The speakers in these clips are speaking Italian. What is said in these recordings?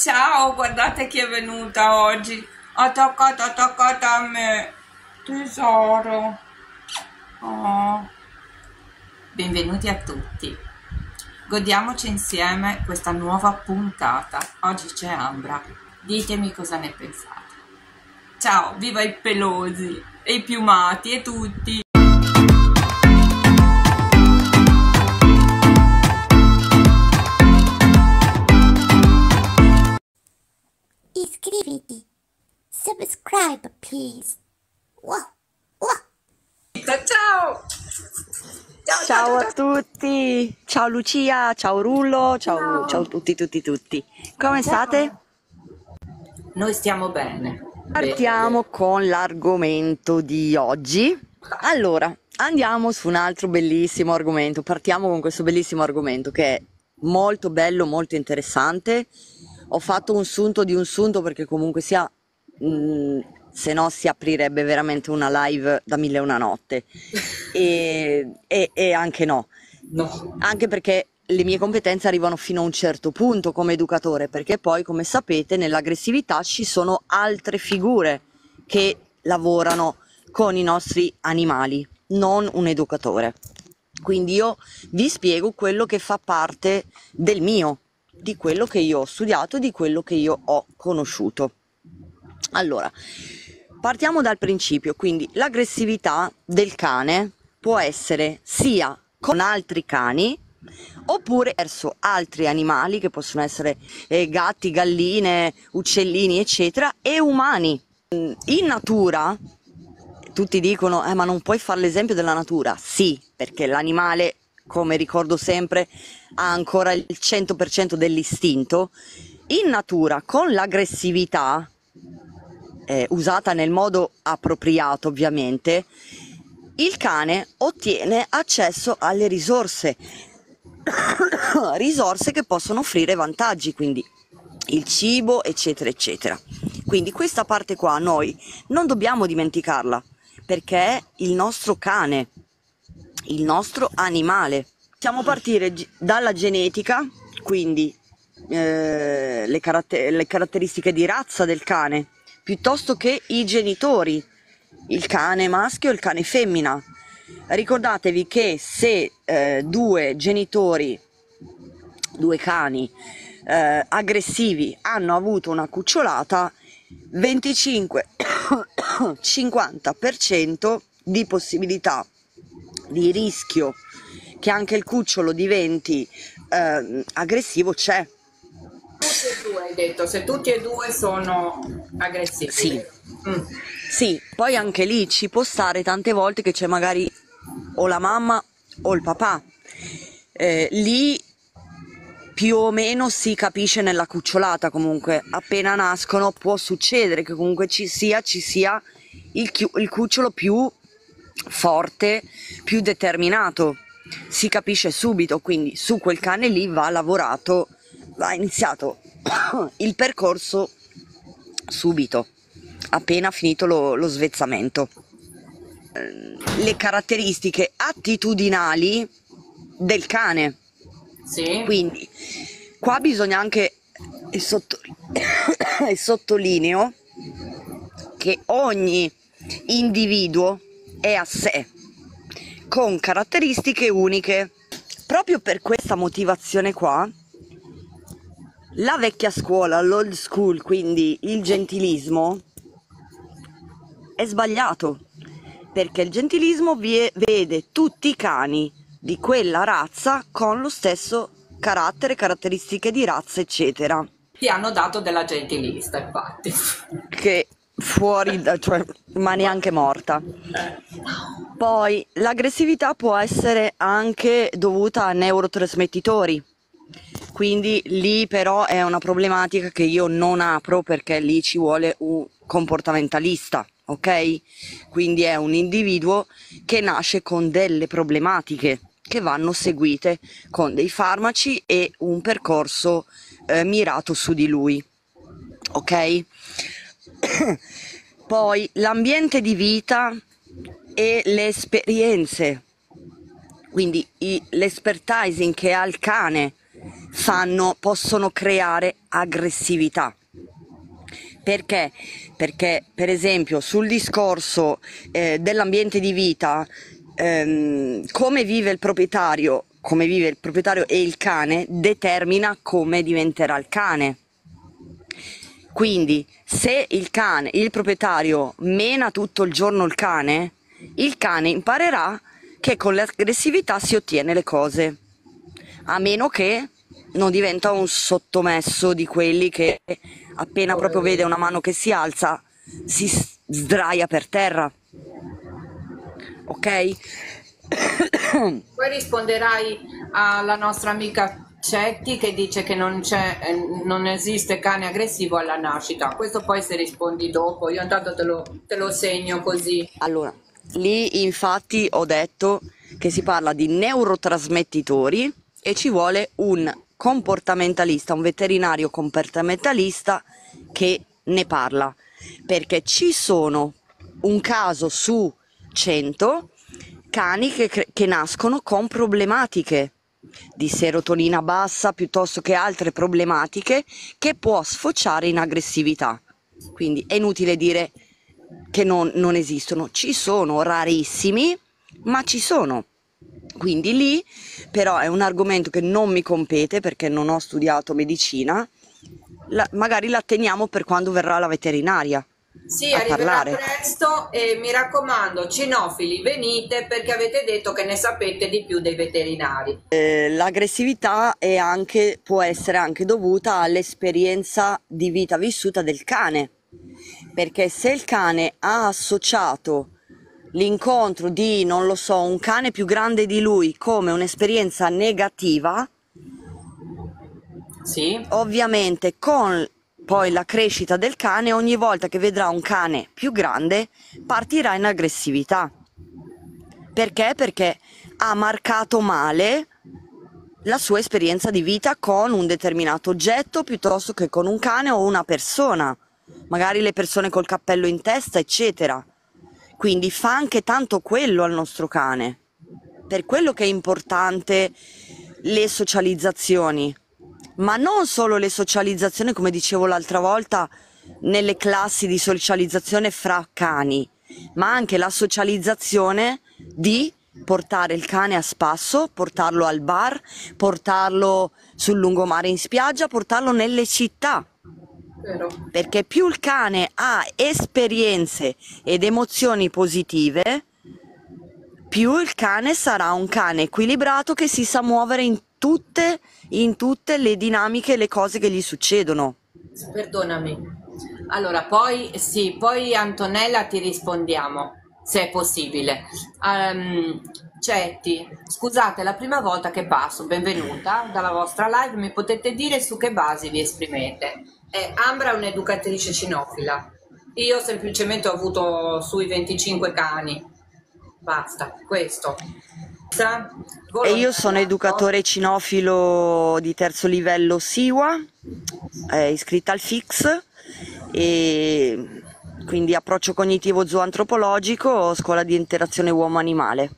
Ciao, guardate chi è venuta oggi. Attaccata, attaccata a me. Tesoro. Oh. Benvenuti a tutti. Godiamoci insieme questa nuova puntata. Oggi c'è Ambra. Ditemi cosa ne pensate. Ciao, viva i pelosi e i piumati e tutti. Iscriviti. Subscribe, please. Wow. Wow. Ciao! Ciao, Ciao a tutti, ciao Lucia, ciao Rullo, ciao, ciao tutti, tutti, tutti. Come state? Noi stiamo bene. Partiamo con l'argomento di oggi. Allora, andiamo su un altro bellissimo argomento. Partiamo con questo bellissimo argomento che è molto bello, molto interessante. Ho fatto un sunto di un sunto perché comunque sia, mh, se no si aprirebbe veramente una live da mille e una notte. E, e- e anche no. No. Anche perché le mie competenze arrivano fino a un certo punto come educatore, perché poi, come sapete, nell'aggressività ci sono altre figure che lavorano con i nostri animali, non un educatore. Quindi io vi spiego quello che fa parte del mio, di quello che io ho studiato, di quello che io ho conosciuto. Allora, partiamo dal principio, quindi l'aggressività del cane può essere sia con altri cani oppure verso altri animali che possono essere eh, gatti, galline, uccellini, eccetera, e umani. Mm, In natura tutti dicono, eh, ma non puoi fare l'esempio della natura. Sì, perché l'animale, come ricordo sempre, ha ancora il 100% dell'istinto. In natura, con l'aggressività, eh, usata nel modo appropriato ovviamente, il cane ottiene accesso alle risorse, risorse che possono offrire vantaggi, quindi il cibo, eccetera, eccetera. Quindi questa parte qua noi non dobbiamo dimenticarla, perché il nostro cane, il nostro animale. Possiamo partire dalla genetica, quindi eh, le, caratter- le caratteristiche di razza del cane, piuttosto che i genitori, il cane maschio e il cane femmina. Ricordatevi che se eh, due genitori, due cani eh, aggressivi hanno avuto una cucciolata, 25-50% di possibilità di rischio che anche il cucciolo diventi eh, aggressivo c'è. Tutti e due hai detto, se tutti e due sono aggressivi. Sì. Mm. Sì, poi anche lì ci può stare tante volte che c'è magari o la mamma o il papà. Eh, lì più o meno si capisce nella cucciolata comunque, appena nascono può succedere che comunque ci sia, ci sia il, il cucciolo più forte, più determinato. Si capisce subito, quindi su quel cane lì va lavorato, va iniziato il percorso subito, appena finito lo, lo svezzamento. Eh, Le caratteristiche attitudinali del cane. Sì. Quindi qua bisogna anche e sotto- e sottolineo che ogni individuo è a sé con caratteristiche uniche. Proprio per questa motivazione qua, la vecchia scuola, l'old school, quindi il gentilismo, è sbagliato perché il gentilismo vede tutti i cani di quella razza con lo stesso carattere, caratteristiche di razza, eccetera. Ti hanno dato della gentilista, infatti. Che fuori, cioè, ma neanche morta. Poi l'aggressività può essere anche dovuta a neurotrasmettitori. Quindi lì però è una problematica che io non apro perché lì ci vuole un comportamentalista, ok? Quindi è un individuo che nasce con delle problematiche che vanno seguite con dei farmaci e un percorso eh, mirato su di lui, ok? Poi l'ambiente di vita e le esperienze, quindi i- l'espertising che ha il cane fanno, possono creare aggressività. Perché? Perché per esempio sul discorso eh, dell'ambiente di vita, ehm, come vive il proprietario, come vive il proprietario e il cane, determina come diventerà il cane. Quindi se il cane, il proprietario mena tutto il giorno il cane, il cane imparerà che con l'aggressività si ottiene le cose, a meno che non diventa un sottomesso di quelli che appena proprio vede una mano che si alza si sdraia per terra. Ok? Poi risponderai alla nostra amica Cetti che dice che non, eh, non esiste cane aggressivo alla nascita. Questo poi se rispondi dopo, io intanto te lo, te lo segno così. Allora, lì infatti ho detto che si parla di neurotrasmettitori e ci vuole un comportamentalista, un veterinario comportamentalista che ne parla, perché ci sono un caso su 100 cani che, che nascono con problematiche di serotonina bassa piuttosto che altre problematiche che può sfociare in aggressività. Quindi è inutile dire che non, non esistono, ci sono rarissimi, ma ci sono. Quindi lì però è un argomento che non mi compete perché non ho studiato medicina, la, magari la teniamo per quando verrà la veterinaria. Sì, a arriverà parlare. presto e mi raccomando, cinofili, venite perché avete detto che ne sapete di più dei veterinari. Eh, l'aggressività è anche, può essere anche dovuta all'esperienza di vita vissuta del cane, perché se il cane ha associato l'incontro di, non lo so, un cane più grande di lui come un'esperienza negativa, Sì? ovviamente con poi la crescita del cane, ogni volta che vedrà un cane più grande, partirà in aggressività. Perché? Perché ha marcato male la sua esperienza di vita con un determinato oggetto piuttosto che con un cane o una persona, magari le persone col cappello in testa, eccetera. Quindi fa anche tanto quello al nostro cane. Per quello che è importante le socializzazioni, ma non solo le socializzazioni, come dicevo l'altra volta, nelle classi di socializzazione fra cani, ma anche la socializzazione di portare il cane a spasso, portarlo al bar, portarlo sul lungomare in spiaggia, portarlo nelle città. Vero. Perché più il cane ha esperienze ed emozioni positive, più il cane sarà un cane equilibrato che si sa muovere in tutte, in tutte le dinamiche e le cose che gli succedono. Perdonami. Allora, poi sì, poi Antonella ti rispondiamo, se è possibile. Ehm, Cetti, scusate, è la prima volta che passo, benvenuta dalla vostra live, mi potete dire su che basi vi esprimete? Eh, Ambra è un'educatrice cinofila, io semplicemente ho avuto sui 25 cani, basta, questo. E io sono educatore cinofilo di terzo livello SIWA, eh, iscritta al FIX e quindi approccio cognitivo zoantropologico, scuola di interazione uomo-animale.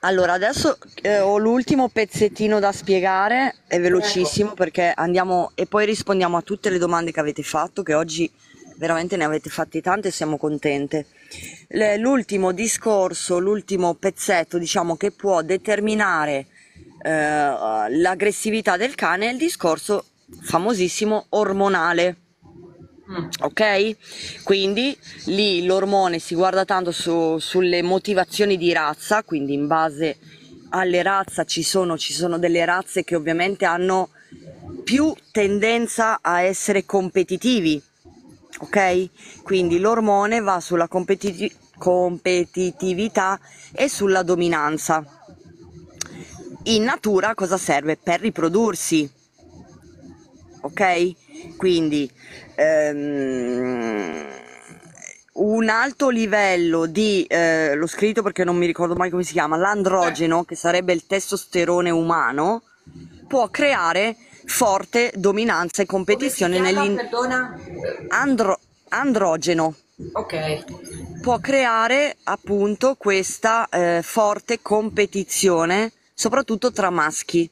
Allora, adesso eh, ho l'ultimo pezzettino da spiegare, è velocissimo perché andiamo e poi rispondiamo a tutte le domande che avete fatto, che oggi veramente ne avete fatte tante e siamo contente. L'ultimo discorso, l'ultimo pezzetto, diciamo, che può determinare eh, l'aggressività del cane è il discorso famosissimo ormonale. Mm. Ok? Quindi lì l'ormone si guarda tanto su- sulle motivazioni di razza, quindi in base alle razze ci sono, ci sono delle razze che ovviamente hanno più tendenza a essere competitivi, ok? Quindi l'ormone va sulla competiti- competitività e sulla dominanza. In natura cosa serve? Per riprodursi, ok? Quindi ehm, un alto livello di, eh, l'ho scritto perché non mi ricordo mai come si chiama, l'androgeno, che sarebbe il testosterone umano, può creare forte dominanza e competizione Perdona? andro- androgeno Ok. può creare appunto questa eh, forte competizione, soprattutto tra maschi.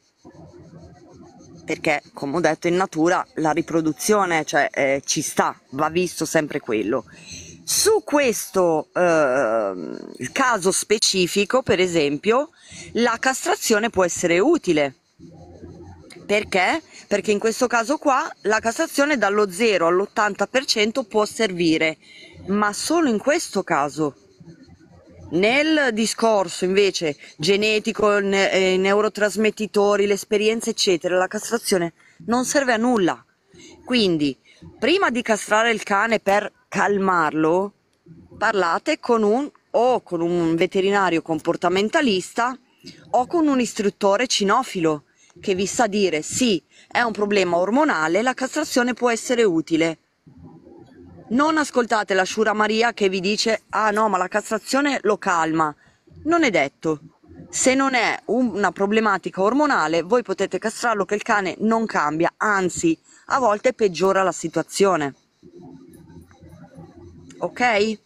perché come ho detto in natura la riproduzione cioè, eh, ci sta, va visto sempre quello. Su questo eh, caso specifico, per esempio, la castrazione può essere utile. Perché? Perché in questo caso qua la castrazione dallo 0 all'80% può servire, ma solo in questo caso. Nel discorso invece genetico, ne- eh, neurotrasmettitori, l'esperienza eccetera, la castrazione non serve a nulla. Quindi, prima di castrare il cane per calmarlo, parlate con un o con un veterinario comportamentalista o con un istruttore cinofilo che vi sa dire sì, è un problema ormonale, la castrazione può essere utile. Non ascoltate la Shura Maria che vi dice ah no, ma la castrazione lo calma. Non è detto. Se non è una problematica ormonale, voi potete castrarlo che il cane non cambia, anzi, a volte peggiora la situazione. Ok?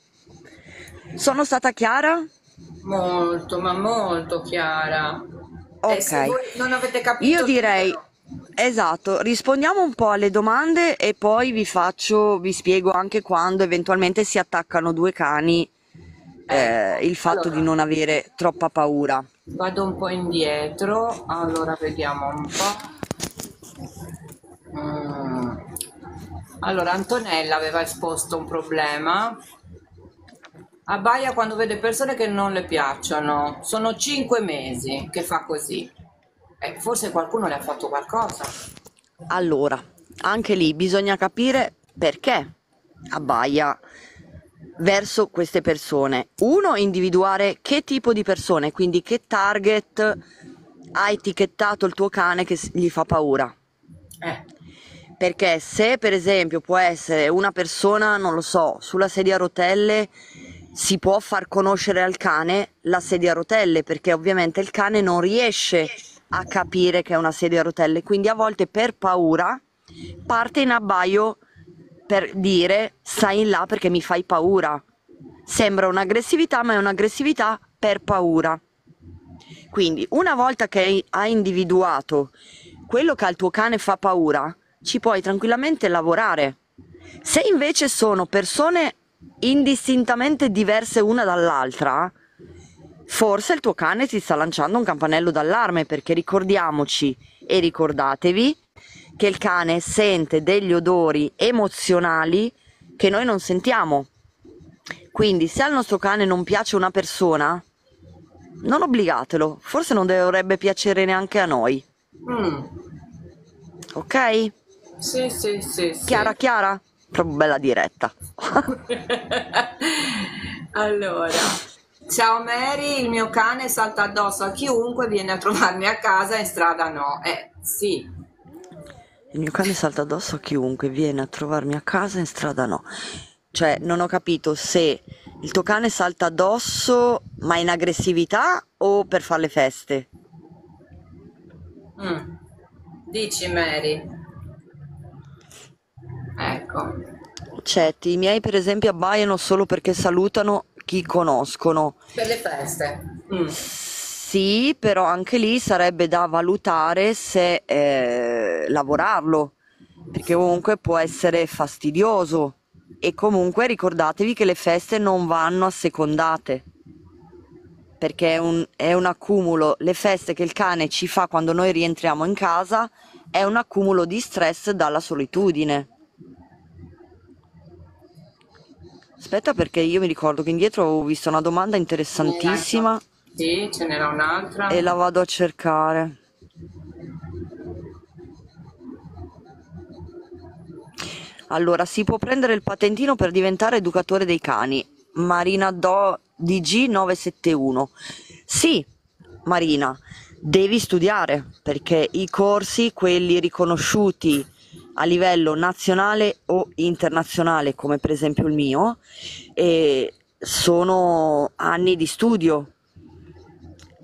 Sono stata chiara? Molto, ma molto chiara. Ok. E voi non avete capito... Io direi, esatto, rispondiamo un po' alle domande e poi vi faccio, vi spiego anche quando eventualmente si attaccano due cani, eh, il fatto allora. di non avere troppa paura. Vado un po' indietro, allora vediamo un po'. Mm. Allora, Antonella aveva esposto un problema. Abbaia quando vede persone che non le piacciono. Sono cinque mesi che fa così. Eh, forse qualcuno le ha fatto qualcosa. Allora, anche lì bisogna capire perché abbaia verso queste persone. Uno, individuare che tipo di persone, quindi che target ha etichettato il tuo cane che gli fa paura. Eh, Perché se per esempio può essere una persona, non lo so, sulla sedia a rotelle, si può far conoscere al cane la sedia a rotelle, perché ovviamente il cane non riesce a capire che è una sedia a rotelle, quindi a volte per paura parte in abbaio per dire stai in là perché mi fai paura. Sembra un'aggressività, ma è un'aggressività per paura. Quindi, una volta che hai- individuato quello che al tuo cane fa paura, ci puoi tranquillamente lavorare. Se invece sono persone indistintamente diverse una dall'altra, forse il tuo cane ti sta lanciando un campanello d'allarme perché ricordiamoci e ricordatevi che il cane sente degli odori emozionali che noi non sentiamo. Quindi se al nostro cane non piace una persona, non obbligatelo, forse non dovrebbe piacere neanche a noi, mm, ok? Sì, sì, sì, sì. Chiara, chiara? Proprio bella diretta. Allora, ciao Mary, il mio cane salta addosso a chiunque viene a trovarmi a casa, in strada no. Eh, sì, Il mio cane salta addosso a chiunque viene a trovarmi a casa in strada no. Cioè, non ho capito se il tuo cane salta addosso ma in aggressività o per fare le feste. Mm. Dici Mary. Ecco. Cioè, i miei per esempio abbaiano solo perché salutano chi conoscono. Per le feste. Mm. Sì, però anche lì sarebbe da valutare se eh, lavorarlo, perché comunque può essere fastidioso. E comunque ricordatevi che le feste non vanno assecondate, perché è un, è un accumulo. Le feste che il cane ci fa quando noi rientriamo in casa è un accumulo di stress dalla solitudine. Aspetta, perché io mi ricordo che indietro avevo visto una domanda interessantissima Sì, ce n'era un'altra. e la vado a cercare. Allora, si può prendere il patentino per diventare educatore dei cani. Marina Do DG 971. Sì, Marina, devi studiare perché i corsi, quelli riconosciuti a livello nazionale o internazionale, come per esempio il mio, eh, sono anni di studio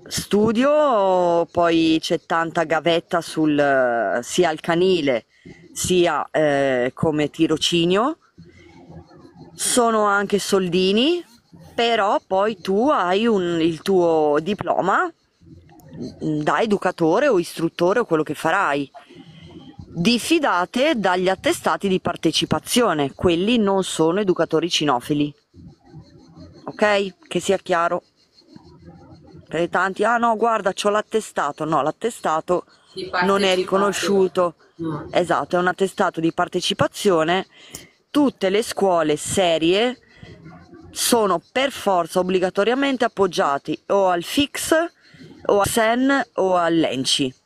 studio, poi c'è tanta gavetta sul sia al canile sia eh, come tirocinio. Sono anche soldini, però poi tu hai un- il tuo diploma mm, da educatore o istruttore o quello che farai. Diffidate dagli attestati di partecipazione, quelli non sono educatori cinofili. Ok? Che sia chiaro. Per tanti, ah no, guarda, c'ho l'attestato. No, l'attestato non è riconosciuto. Mm. Esatto, è un attestato di partecipazione. Tutte le scuole serie sono per forza obbligatoriamente appoggiati o al FIX o al SEN o all'ENCI.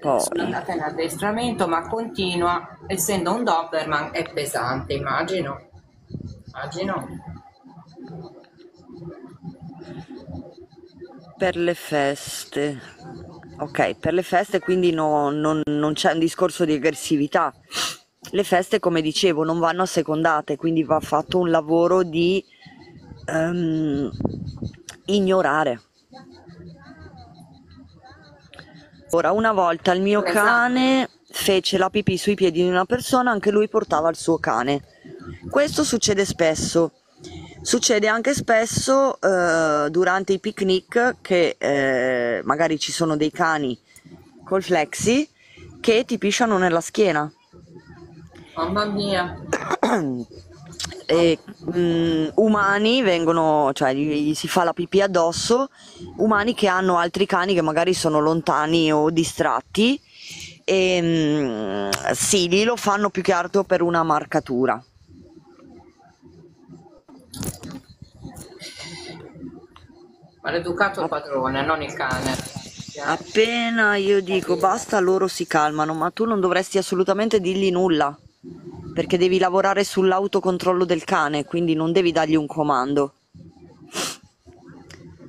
Sono Poi, andata in addestramento, ma continua, essendo un Doberman, è pesante, immagino. Immagino. per le feste. Ok, per le feste quindi no- non, non c'è un discorso di aggressività. Le feste, come dicevo, non vanno assecondate, quindi va fatto un lavoro di ehm, ignorare. Ora, una volta il mio Esatto. cane fece la pipì sui piedi di una persona, anche lui portava il suo cane. Questo succede spesso. Succede anche spesso eh, durante i picnic che eh, magari ci sono dei cani col flexi che ti pisciano nella schiena. Mamma mia. e mm, umani vengono, cioè gli, gli si fa la pipì addosso, umani che hanno altri cani che magari sono lontani o distratti e mm, sì, lì lo fanno più che altro per una marcatura. Maleducato il padrone, non il cane. Appena io dico basta, loro si calmano, ma tu non dovresti assolutamente dirgli nulla, perché devi lavorare sull'autocontrollo del cane, quindi non devi dargli un comando.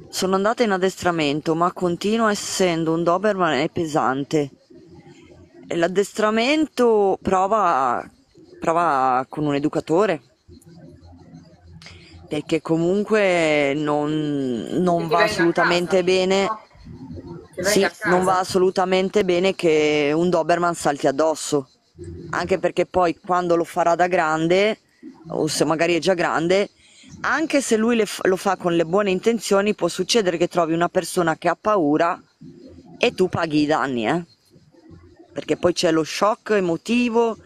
Sono andata in addestramento, ma continua essendo un Doberman è pesante. L'addestramento prova, prova con un educatore, perché comunque non, non va assolutamente bene. Sì, non va assolutamente bene che un Doberman salti addosso, anche perché poi quando lo farà da grande, o se magari è già grande, anche se lui f- lo fa con le buone intenzioni, può succedere che trovi una persona che ha paura e tu paghi i danni, eh? Perché poi c'è lo shock emotivo,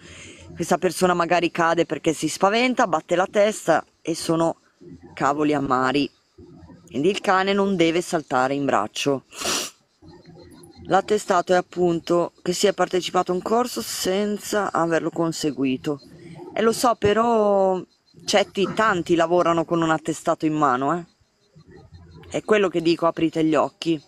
questa persona magari cade perché si spaventa, batte la testa e sono cavoli amari. Quindi il cane non deve saltare in braccio. L'attestato è appunto che si è partecipato a un corso senza averlo conseguito. E lo so, però certi tanti lavorano con un attestato in mano, eh. È quello che dico, aprite gli occhi.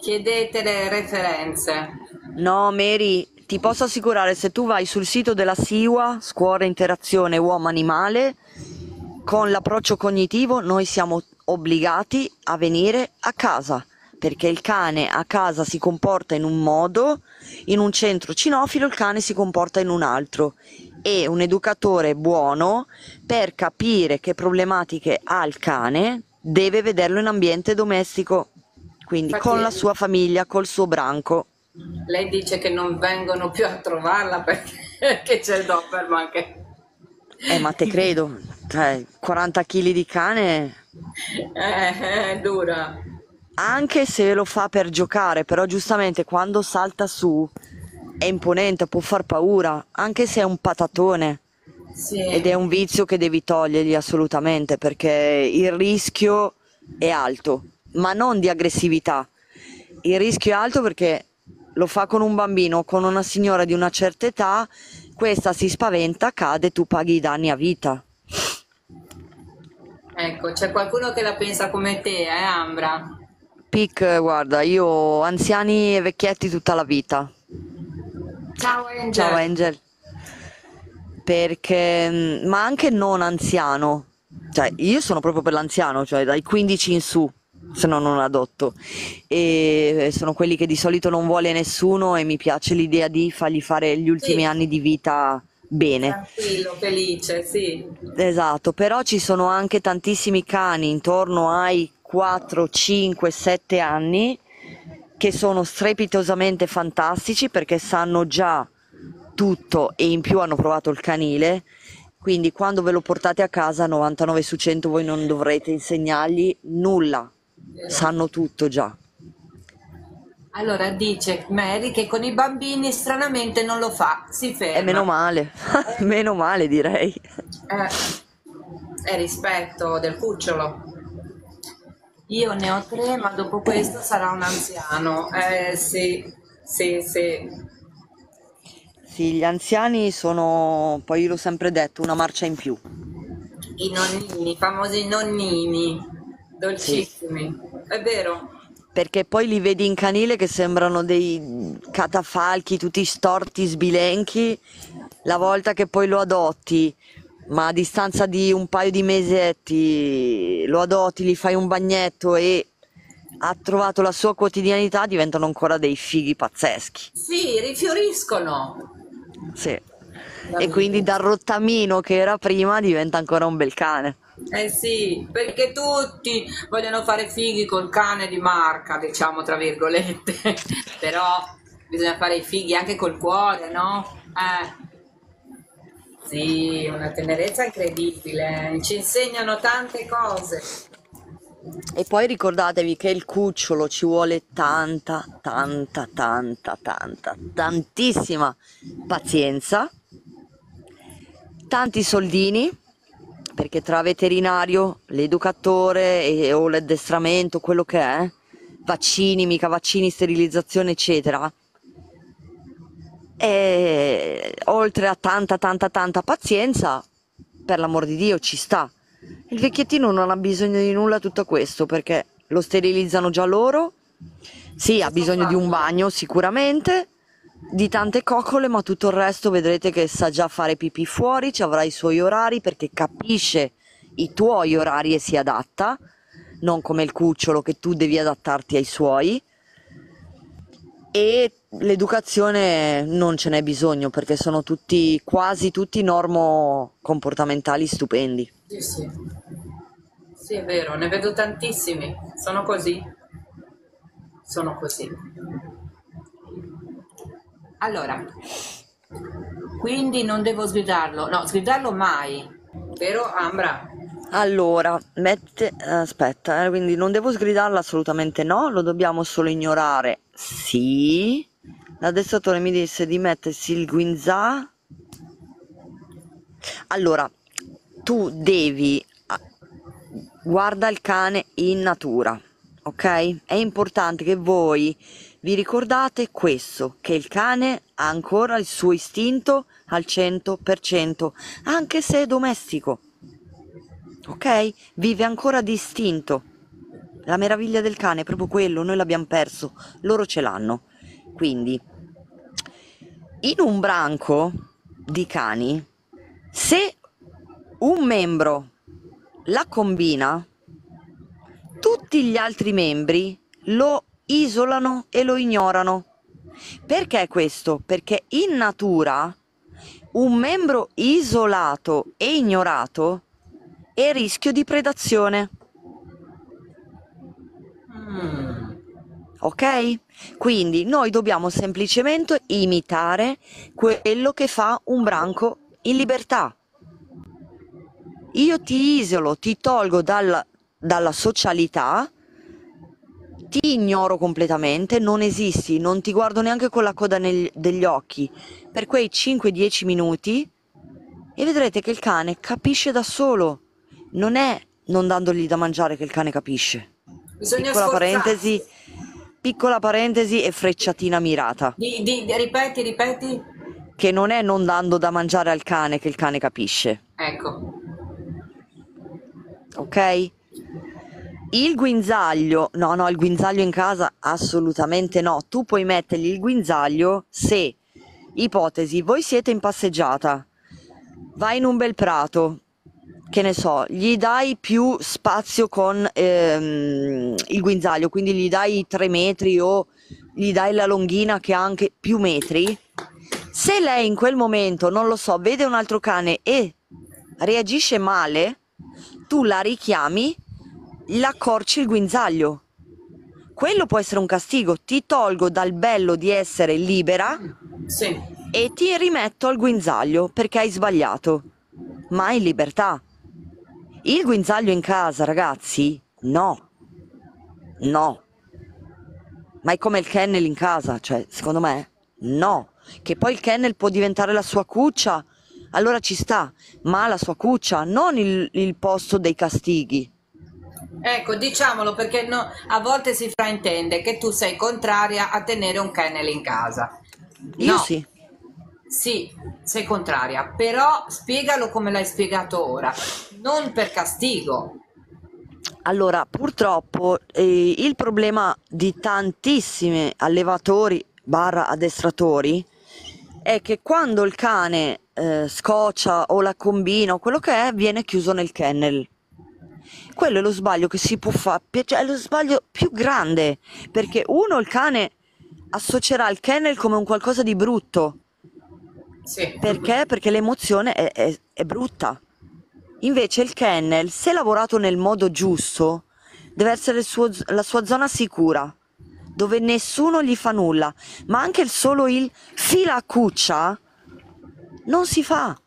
Chiedete le referenze. No, Mary, ti posso assicurare, se tu vai sul sito della SIWA, Scuola Interazione Uomo-Animale, con l'approccio cognitivo noi siamo obbligati a venire a casa, perché il cane a casa si comporta in un modo, in un centro cinofilo il cane si comporta in un altro e un educatore buono per capire che problematiche ha il cane deve vederlo in ambiente domestico, quindi Infatti- con la sua famiglia, col suo branco. Lei dice che non vengono più a trovarla perché c'è il Doberman che... Eh, ma te credo, cioè, 40 kg di cane, Eh, è dura. anche se lo fa per giocare, però giustamente quando salta su è imponente, può far paura, anche se è un patatone. Sì. Ed è un vizio che devi togliergli assolutamente, perché il rischio è alto, ma non di aggressività. Il rischio è alto perché lo fa con un bambino, con una signora di una certa età, questa si spaventa, cade, tu paghi i danni a vita. Ecco, c'è qualcuno che la pensa come te, eh, Ambra? Pic, guarda, io anziani e vecchietti tutta la vita. Ciao Angel. Ciao Angel. Perché, mm, ma anche non anziano, cioè io sono proprio per l'anziano, cioè dai 15 in su, se no non adotto. E sono quelli che di solito non vuole nessuno e mi piace l'idea di fargli fare gli ultimi Sì. anni di vita bene. Tranquillo, felice, sì. Esatto, però ci sono anche tantissimi cani intorno ai 4, 5, 7 anni che sono strepitosamente fantastici perché sanno già tutto e in più hanno provato il canile. Quindi quando ve lo portate a casa 99 su 100 voi non dovrete insegnargli nulla, sanno tutto già. Allora dice Mary che con i bambini stranamente non lo fa, si ferma. E meno male, meno male direi. Eh, è rispetto del cucciolo. Io ne ho tre, ma dopo questo sarà un anziano. Eh sì, sì, sì. Sì, gli anziani sono, poi io l'ho sempre detto, una marcia in più. I nonnini, i famosi nonnini, dolcissimi. È vero? Perché poi li vedi in canile che sembrano dei catafalchi tutti storti, sbilenchi, la volta che poi lo adotti, ma a distanza di un paio di mesetti lo adotti, gli fai un bagnetto e ha trovato la sua quotidianità, diventano ancora dei fighi pazzeschi. Sì, rifioriscono. Sì. E quindi dal rottamino che era prima diventa ancora un bel cane. Eh sì, perché tutti vogliono fare fighi col cane di marca, diciamo tra virgolette, però bisogna fare i fighi anche col cuore, no? Eh. Sì, una tenerezza incredibile, ci insegnano tante cose. E poi ricordatevi che il cucciolo ci vuole tanta, tanta, tanta, tanta, tantissima pazienza, tanti soldini, perché tra veterinario, l'educatore e- o l'addestramento, quello che è, vaccini, mica vaccini, sterilizzazione, eccetera, e oltre a tanta, tanta, tanta pazienza, per l'amor di Dio, ci sta. Il vecchiettino non ha bisogno di nulla tutto questo perché lo sterilizzano già loro. Sì, ha bisogno di un bagno sicuramente, di tante coccole, ma tutto il resto vedrete che sa già fare pipì fuori, ci avrà i suoi orari perché capisce i tuoi orari e si adatta, non come il cucciolo che tu devi adattarti ai suoi. E l'educazione non ce n'è bisogno perché sono tutti, quasi tutti normo comportamentali stupendi. Sì, sì. Sì, è vero, ne vedo tantissimi. Sono così. Sono così. Allora, quindi non devo sgridarlo. No, sgridarlo mai. Vero, Ambra? Allora, mette, aspetta, eh, quindi non devo sgridarla assolutamente no, lo dobbiamo solo ignorare. Sì. L'addestratore mi disse di mettersi il guinzà. Allora, tu devi guarda il cane in natura, ok? È importante che voi vi ricordate questo, che il cane ha ancora il suo istinto al 100%, anche se è domestico. Ok? Vive ancora di istinto. La meraviglia del cane è proprio quello, noi l'abbiamo perso, loro ce l'hanno. Quindi, in un branco di cani, se un membro la combina, tutti gli altri membri lo isolano e lo ignorano. Perché questo? Perché in natura un membro isolato e ignorato è rischio di predazione. Ok? Quindi noi dobbiamo semplicemente imitare quello che fa un branco in libertà. Io ti isolo, ti tolgo dalla, dalla socialità, ti ignoro completamente, non esisti, non ti guardo neanche con la coda nel- degli occhi per quei 5-10 minuti e vedrete che il cane capisce da solo. Non è non dandogli da mangiare che il cane capisce. Bisogna Piccola sforzarsi. parentesi, piccola parentesi e frecciatina mirata. Di, di- di- ripeti, ripeti. Che non è non dando da mangiare al cane che il cane capisce, Ecco. ok? Il guinzaglio, no, no, il guinzaglio in casa assolutamente no. Tu puoi mettergli il guinzaglio se, ipotesi, voi siete in passeggiata, vai in un bel prato, che ne so, gli dai più spazio con ehm, il guinzaglio, quindi gli dai 3 metri o gli dai la longhina che ha anche più metri. Se lei in quel momento, non lo so, vede un altro cane e reagisce male, tu la richiami, la accorci il guinzaglio. Quello può essere un castigo, ti tolgo dal bello di essere libera Sì. e ti rimetto al guinzaglio perché hai sbagliato. Ma in libertà. Il guinzaglio in casa, ragazzi? No. No. Ma è come il kennel in casa, cioè, secondo me, no. Che poi il kennel può diventare la sua cuccia, allora ci sta, ma la sua cuccia, non il, il posto dei castighi. Ecco, diciamolo perché no- a volte si fraintende che tu sei contraria a tenere un kennel in casa. Io No, sì. sì, sei contraria, però spiegalo come l'hai spiegato ora, non per castigo. Allora, purtroppo eh, il problema di tantissimi allevatori barra addestratori è che quando il cane eh, scoccia o la combina o quello che è, viene chiuso nel kennel. Quello è lo sbaglio che si può fare, cioè è lo sbaglio più grande, perché uno il cane associerà il kennel come un qualcosa di brutto. Sì. Perché? Perché l'emozione è, è- è brutta. Invece il kennel, se lavorato nel modo giusto, deve essere il suo- la sua zona sicura, dove nessuno gli fa nulla, ma anche il solo il fila a cuccia non si fa,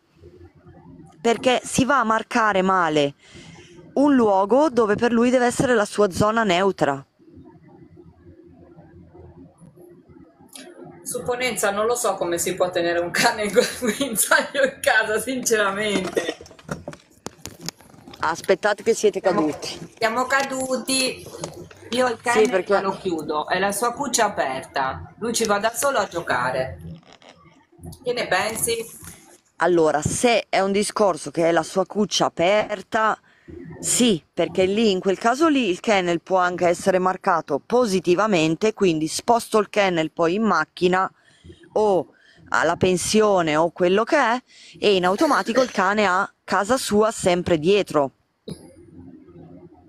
perché si va a marcare male un luogo dove per lui deve essere la sua zona neutra. Supponenza, non lo so come si può tenere un cane guinzaglio in casa, sinceramente. Aspettate che siete Siamo, caduti. siamo caduti. Io il Sì, cane perché lo chiudo, è la sua cuccia aperta. Lui ci va da solo a giocare. Che ne pensi? Allora, se è un discorso che è la sua cuccia aperta, sì, perché lì, in quel caso lì, il kennel può anche essere marcato positivamente, quindi sposto il kennel poi in macchina o alla pensione o quello che è, e in automatico il cane ha casa sua sempre dietro.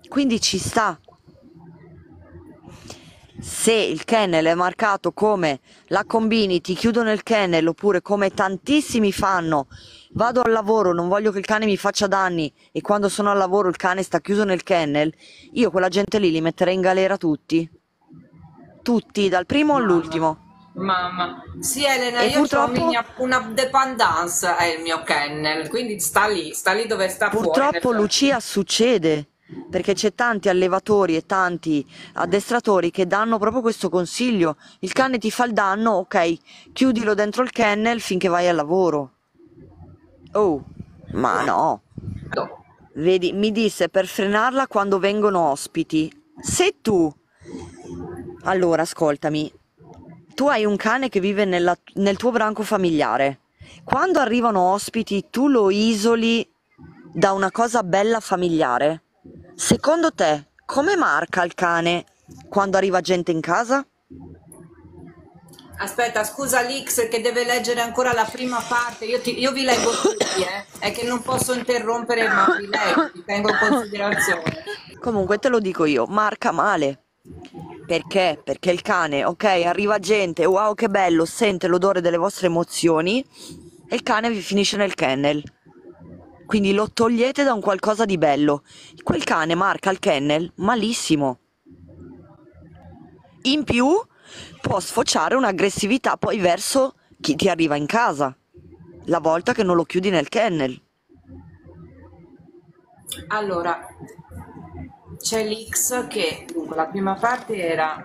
Quindi ci sta. Se il kennel è marcato come la combini, ti chiudo nel kennel, oppure come tantissimi fanno, vado al lavoro, non voglio che il cane mi faccia danni e quando sono al lavoro il cane sta chiuso nel kennel, io quella gente lì li metterei in galera tutti. Tutti, dal primo Mamma, all'ultimo. mamma. Sì, Elena, E io ho purtroppo, una dependance, è il mio kennel, quindi sta lì, sta lì dove sta fuori. purtroppo Lucia succede. Perché c'è tanti allevatori e tanti addestratori che danno proprio questo consiglio. Il cane ti fa il danno, ok, chiudilo dentro il kennel finché vai al lavoro. Oh, ma no. Vedi, mi disse per frenarla quando vengono ospiti. Se tu, allora ascoltami, tu hai un cane che vive nella- nel tuo branco familiare. Quando arrivano ospiti, tu lo isoli da una cosa bella familiare. Secondo te, come marca il cane quando arriva gente in casa? Aspetta, scusa l'X che deve leggere ancora la prima parte. Io, ti- io vi leggo tutti, eh. È che non posso interrompere, ma vi leggo, vi tengo in considerazione. Comunque te lo dico io, marca male. Perché? Perché il cane, ok, arriva gente, wow che bello, sente l'odore delle vostre emozioni e il cane vi finisce nel kennel. Quindi lo togliete da un qualcosa di bello. Quel cane marca il kennel malissimo. In più può sfociare un'aggressività poi verso chi ti arriva in casa, la volta che non lo chiudi nel kennel. Allora, c'è l'X che, dunque, la prima parte era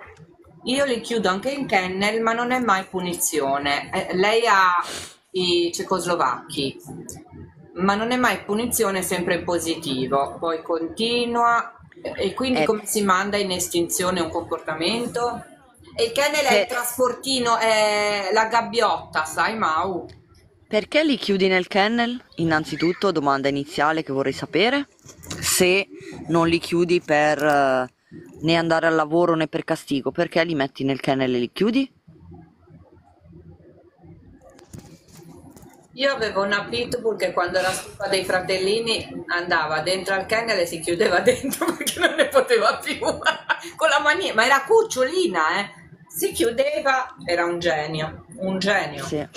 io li chiudo anche in kennel, ma non è mai punizione. Eh, lei ha i cecoslovacchi, ma non è mai punizione, è sempre positivo. Poi continua, e quindi Ecco. come si manda in estinzione un comportamento? E il kennel è il trasportino, è la gabbiotta, sai Mau? Perché li chiudi nel kennel? Innanzitutto, domanda iniziale che vorrei sapere. Se non li chiudi per eh, né andare al lavoro né per castigo, perché li metti nel kennel e li chiudi? Io avevo una pitbull che quando era stufa dei fratellini andava dentro al kennel e si chiudeva dentro perché non ne poteva più. Con la mania, ma era cucciolina, eh. Si chiudeva, era un genio, un genio. Sì.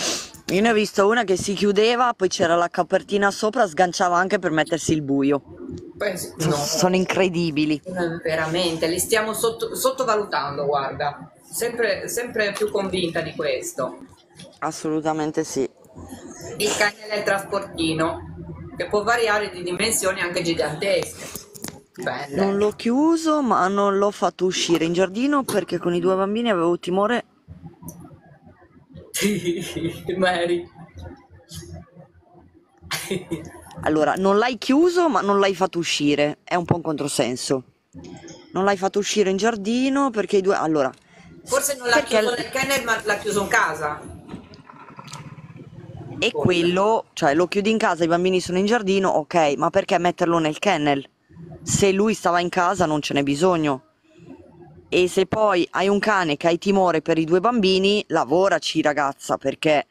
Io ne ho visto una che si chiudeva, poi c'era la copertina sopra, sganciava anche per mettersi il buio. Poi- So- no, Sono incredibili. veramente, li stiamo sotto- sottovalutando, guarda. Sempre, sempre più convinta di questo. Assolutamente sì. Il è il trasportino, che può variare di dimensioni anche gigantesche. Belle. Non l'ho chiuso, ma non l'ho fatto uscire in giardino perché con i due bambini avevo timore. Mary. Allora, non l'hai chiuso, ma non l'hai fatto uscire. È un po' un controsenso. Non l'hai fatto uscire in giardino perché i due... Allora, Forse non l'ha chiuso nel kennel, ma l'ha chiuso in casa. E quello, cioè lo chiudi in casa, i bambini sono in giardino, ok, ma perché metterlo nel kennel? Se lui stava in casa non ce n'è bisogno. E se poi hai un cane che hai timore per i due bambini, lavoraci ragazza, perché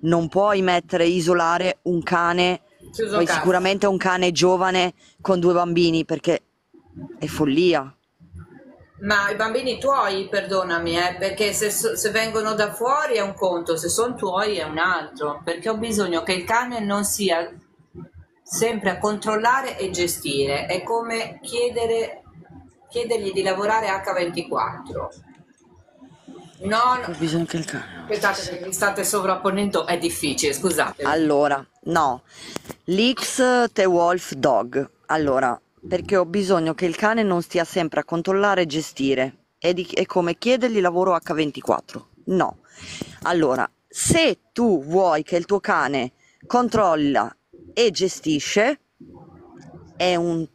non puoi mettere, isolare un cane, Chiuso poi casa. sicuramente un cane giovane con due bambini, perché è follia. Ma i bambini tuoi, perdonami, eh, perché se, se vengono da fuori è un conto, se sono tuoi è un altro, perché ho bisogno che il cane non sia sempre a controllare e gestire, è come chiedere, chiedergli di lavorare H24. No, Ho no, bisogno che il cane... aspettate mi state sovrapponendo, è difficile, scusate. Allora, no, l'X The Wolf Dog. Allora, perché ho bisogno che il cane non stia sempre a controllare e gestire. È, di- è come chiedergli lavoro H24. No. Allora, se tu vuoi che il tuo cane controlla e gestisce, è un-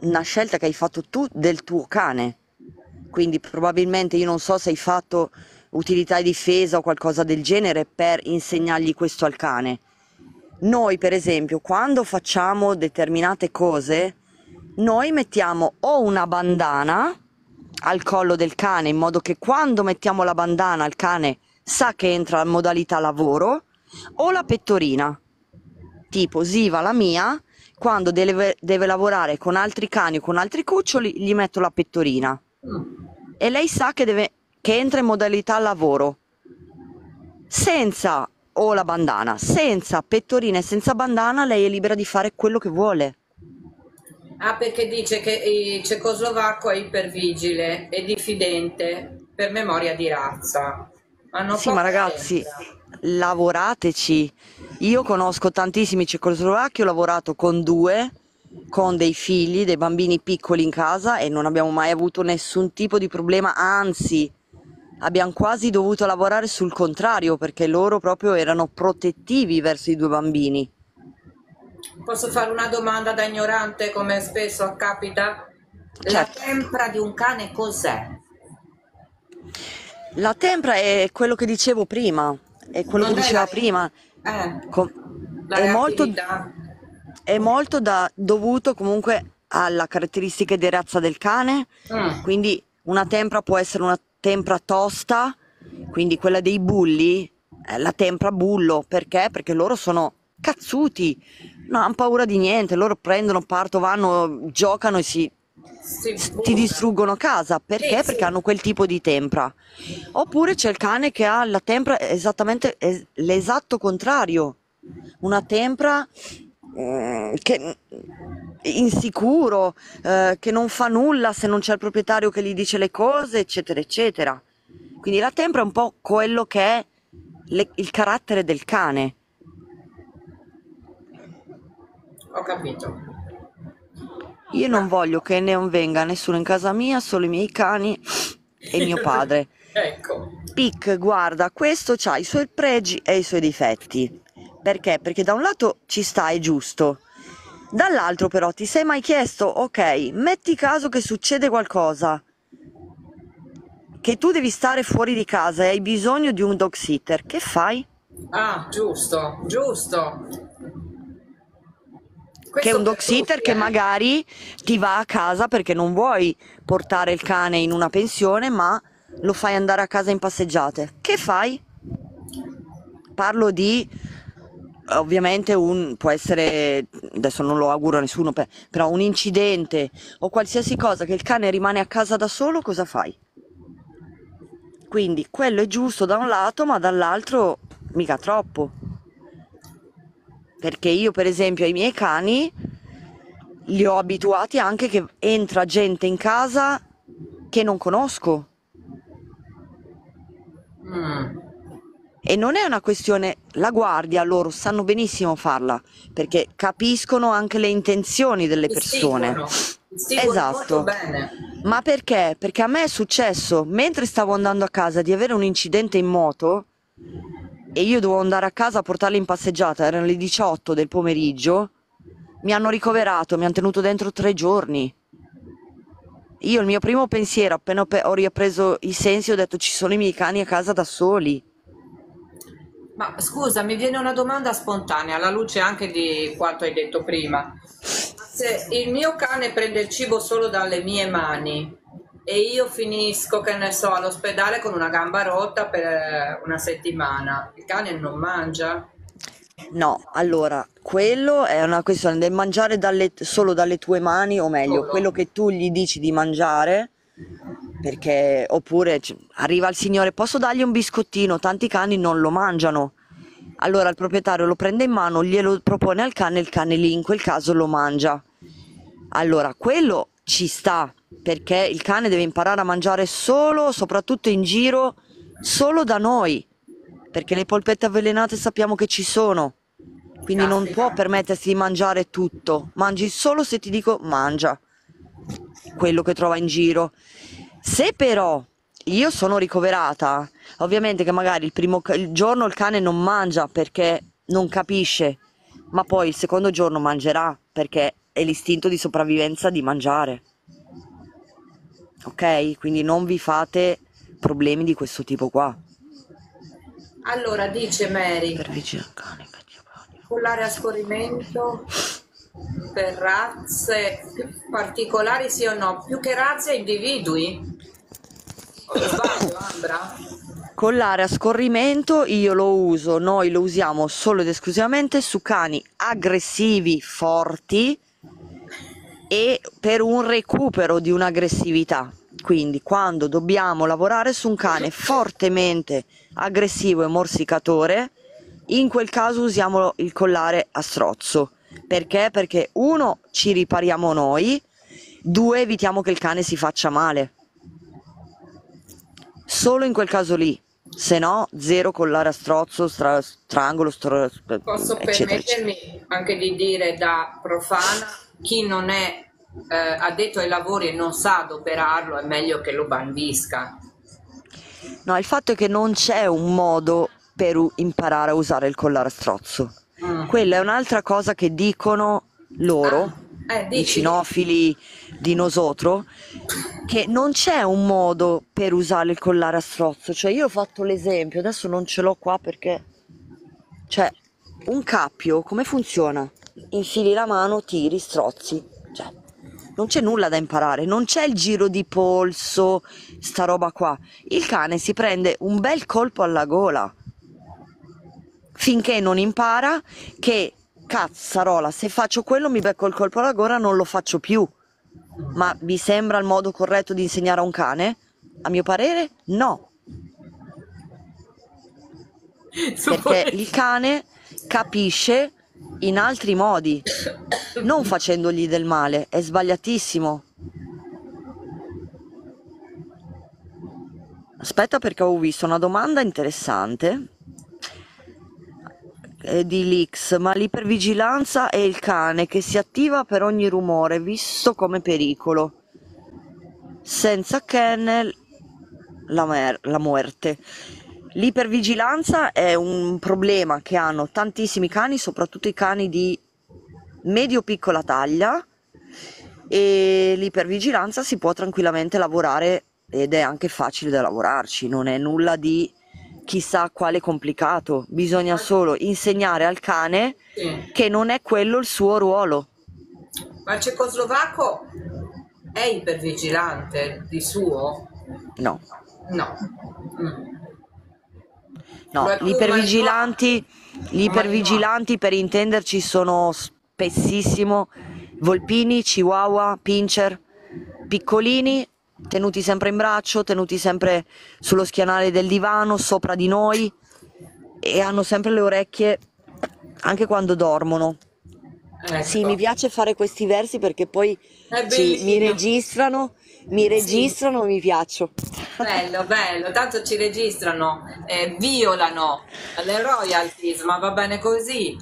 una scelta che hai fatto tu del tuo cane. Quindi probabilmente io non so se hai fatto utilità e difesa o qualcosa del genere per insegnargli questo al cane. Noi, per esempio, quando facciamo determinate cose, noi mettiamo o una bandana al collo del cane in modo che quando mettiamo la bandana il cane sa che entra in modalità lavoro, o la pettorina. Tipo Siva, la mia, quando deve, deve lavorare con altri cani o con altri cuccioli, gli metto la pettorina. E lei sa che, deve, che entra in modalità lavoro. Senza o la bandana senza pettorina e senza bandana lei è libera di fare quello che vuole. Ah, perché dice che il cecoslovacco è ipervigile e diffidente per memoria di razza. Non sì ma ragazzi lavorateci io conosco tantissimi cecoslovacchi ho lavorato con due con dei figli dei bambini piccoli in casa e non abbiamo mai avuto nessun tipo di problema anzi abbiamo quasi dovuto lavorare sul contrario perché loro proprio erano protettivi verso i due bambini Posso fare una domanda da ignorante come spesso capita? La Certo. tempra di un cane cos'è? La tempra è quello che dicevo prima, è quello Non che diceva la- prima. Eh, Com- è molto, è molto da- dovuto comunque alla caratteristiche di razza del cane, Mm. quindi una tempra può essere una tempra tosta, quindi quella dei bulli, è la tempra bullo, perché? Perché loro sono cazzuti, non hanno paura di niente, loro prendono, partono, vanno, giocano e Si ti butta. distruggono casa perché? Sì, sì. Perché hanno quel tipo di tempra. Oppure c'è il cane che ha la tempra esattamente es- l'esatto contrario, una tempra mm, che insicuro, eh, che non fa nulla se non c'è il proprietario che gli dice le cose, eccetera, eccetera. Quindi la tempra è un po' quello che è le- il carattere del cane. Ho capito. Io non voglio che non venga nessuno in casa mia, solo i miei cani e mio padre. Ecco. Pic, guarda, questo ha i suoi pregi e i suoi difetti. Perché? Perché da un lato ci sta, è giusto. Dall'altro però ti sei mai chiesto, ok, metti caso che succede qualcosa, che tu devi stare fuori di casa e hai bisogno di un dog sitter, che fai? Ah, giusto, giusto. Che è Questo un dog sitter che magari ti va a casa perché non vuoi portare il cane in una pensione, ma lo fai andare a casa in passeggiate. Che fai? Parlo di ovviamente un può essere adesso non lo auguro a nessuno pe- però un incidente o qualsiasi cosa che il cane rimane a casa da solo cosa fai quindi quello è giusto da un lato ma dall'altro mica troppo perché io per esempio ai miei cani li ho abituati anche che entra gente in casa che non conosco Mm. E non è una questione, la guardia loro sanno benissimo farla, perché capiscono anche le intenzioni delle persone. Molto Esatto. Ma perché? Perché a me è successo, mentre stavo andando a casa, di avere un incidente in moto e io dovevo andare a casa a portarla in passeggiata, erano le 18 del pomeriggio, mi hanno ricoverato, mi hanno tenuto dentro tre giorni. Io il mio primo pensiero, appena ho pe- ho ripreso i sensi, ho detto ci sono i miei cani a casa da soli. Ma scusa, mi viene una domanda spontanea, alla luce anche di quanto hai detto prima. Se il mio cane prende il cibo solo dalle mie mani e io finisco, che ne so, all'ospedale con una gamba rotta per una settimana, il cane non mangia? No, allora, quello è una questione del mangiare dalle- solo dalle tue mani, o meglio, Solo. quello che tu gli dici di mangiare, perché oppure arriva il signore, posso dargli un biscottino? Tanti cani non lo mangiano. Allora il proprietario lo prende in mano, glielo propone al cane, il cane lì in quel caso lo mangia. Allora, quello ci sta, perché il cane deve imparare a mangiare solo, soprattutto in giro, solo da noi, perché le polpette avvelenate sappiamo che ci sono. Quindi non Caspita. può permettersi di mangiare tutto, mangi solo se ti dico mangia quello che trova in giro. Se però io sono ricoverata, ovviamente che magari il primo il giorno il cane non mangia perché non capisce, ma poi il secondo giorno mangerà perché è l'istinto di sopravvivenza di mangiare. Ok? Quindi non vi fate problemi di questo tipo qua. Allora, dice Mary, Per odio. collare a scorrimento per razze particolari sì o no? Più che razze individui? O Sbaglio, Ambra? Collare a scorrimento io lo uso, noi lo usiamo solo ed esclusivamente su cani aggressivi, forti e per un recupero di un'aggressività. Quindi quando dobbiamo lavorare su un cane fortemente aggressivo e morsicatore, in quel caso usiamo il collare a strozzo. Perché? Perché uno ci ripariamo noi, due evitiamo che il cane si faccia male. Solo in quel caso lì, se no zero collare a strozzo, stra- strangolo, stro- Posso eccetera, eccetera. permettermi anche di dire da profana, chi non è eh, addetto ai lavori e non sa adoperarlo è meglio che lo bandisca. No, il fatto è che non c'è un modo per imparare a usare il collare a strozzo. Mm. Quella è un'altra cosa che dicono loro, Ah, eh, i cinofili di nosotro, che non c'è un modo per usare il collare a strozzo. Cioè io ho fatto l'esempio, adesso non ce l'ho qua perché... Cioè, un cappio, come funziona? Infili la mano, tiri, strozzi. Cioè, non c'è nulla da imparare, non c'è il giro di polso, sta roba qua. Il cane si prende un bel colpo alla gola finché non impara che cazzarola, se faccio quello mi becco il colpo alla gola, non lo faccio più. Ma vi sembra il modo corretto di insegnare a un cane? A mio parere, no, perché il cane capisce in altri modi, non facendogli del male, è sbagliatissimo. Aspetta perché ho visto una domanda interessante eh, di Lix, ma l'ipervigilanza è il cane che si attiva per ogni rumore visto come pericolo. Senza kennel la, la muerte. L'ipervigilanza è un problema che hanno tantissimi cani, soprattutto i cani di medio-piccola taglia e l'ipervigilanza si può tranquillamente lavorare ed è anche facile da lavorarci, non è nulla di chissà quale complicato, bisogna solo insegnare al cane Sì. che non è quello il suo ruolo. Ma il cecoslovacco è ipervigilante di suo? No, No. Mm. No, gli ipervigilanti, gli ipervigilanti per intenderci sono spessissimo volpini, chihuahua, pincher, piccolini, tenuti sempre in braccio, tenuti sempre sullo schienale del divano, sopra di noi e hanno sempre le orecchie anche quando dormono. Ecco. Sì, mi piace fare questi versi perché poi ci- mi registrano, mi registrano, mi piaccio. Bello, bello, tanto ci registrano, eh, violano le royalties, ma va bene così.